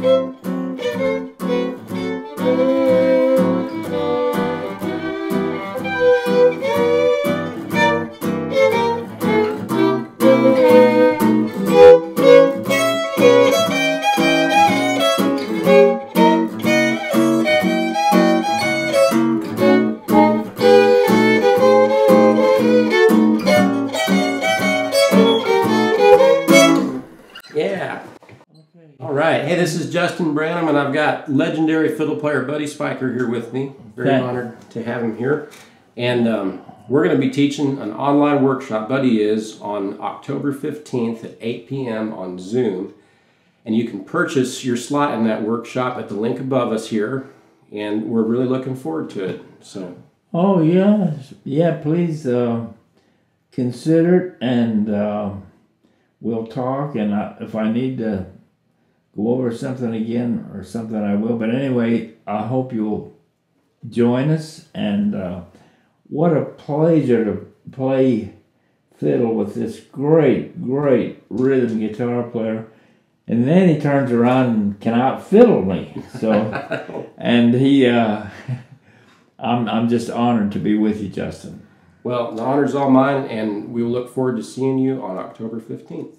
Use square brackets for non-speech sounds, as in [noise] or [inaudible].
Yeah. All right. Hey, this is Justin Branum, and I've got legendary fiddle player Buddy Spicher here with me. Very Okay. honored to have him here. And um, we're going to be teaching an online workshop, Buddy is, on October 15th at 8 p.m. on Zoom. And you can purchase your slot in that workshop at the link above us here. And we're really looking forward to it. So, Oh yeah, yeah. Please uh, consider it, and uh, we'll talk. And I, if I need to go over something again or something, I will. But anyway, I hope you'll join us. And uh, what a pleasure to play fiddle with this great, great rhythm guitar player. And then he turns around and can out fiddle me. So, [laughs] and he. Uh, [laughs] I'm I'm just honored to be with you, Justin. well, the honor's all mine, and we look forward to seeing you on October 15th.